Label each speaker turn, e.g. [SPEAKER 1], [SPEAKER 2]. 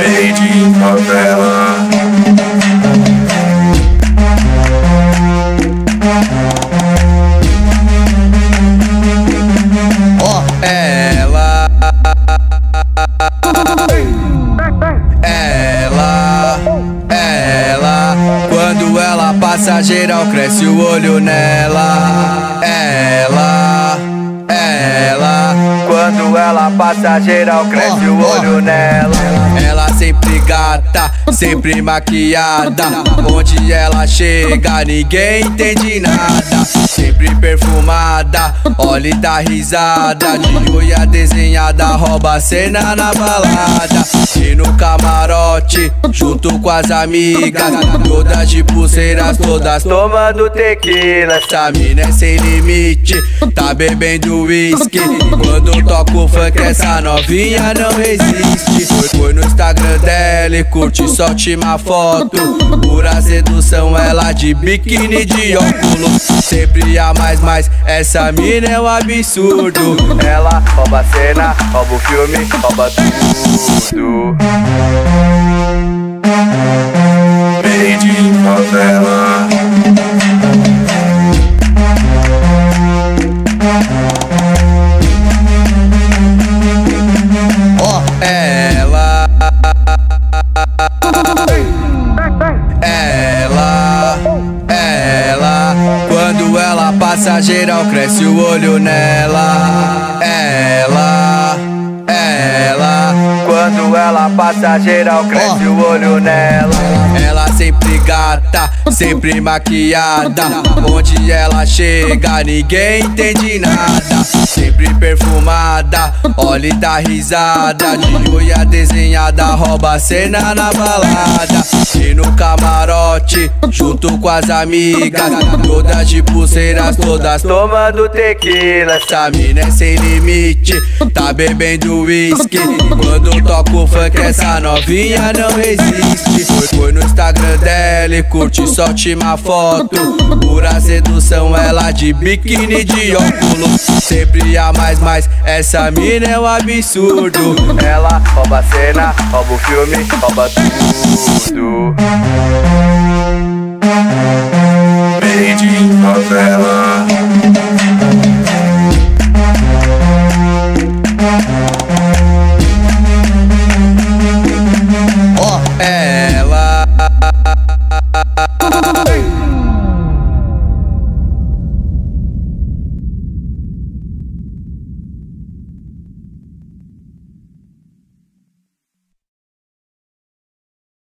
[SPEAKER 1] Made in favela.
[SPEAKER 2] Ó, ela. Ela. Ela. Quando ela passa, geral cresce o olho nela. Ela. Quando ela passa, geral cresce o olho nela. Ela sempre gata, sempre maquiada. Onde ela chega, ninguém entende nada. Sempre perfumada, olha e dá risada. De unha desenhada, rouba cena na balada. E no camarote, junto com as amigas. Todas de pulseiras, todas tomando tequila. Essa mina é sem limite, tá bebendo uísque. Quando toco funk, essa novinha não resiste. Foi, foi no Instagram dela e curte, solte uma foto. Pura sedução, ela de biquíni de óculos. Sempre a mais, mais, essa mina é um absurdo. Ela rouba a cena, rouba o filme, rouba tudo.
[SPEAKER 1] Made in favela.
[SPEAKER 2] Ó, ela. Ela. Quando ela passa, geral cresce o olho nela. Ela. Ela. Quando ela passa, geral cresce o olho nela. Ela sempre gata, sempre maquiada. Onde ela chega, ninguém entende nada. Sempre perfumada, olha e dá risada. De unha desenhada, rouba cena na balada. E no camarote, junto com as amigas. Todas de pulseiras, todas tomando tequila. Essa mina é sem limite, tá bebendo uísque. Quando toco funk, essa novinha não resiste. Foi, foi no Instagram dela e curte, solte uma foto. Pura sedução, ela de biquíni de óculos. Sempre a mais, mais, essa mina é um absurdo. Ela rouba a cena, rouba o filme, rouba tudo.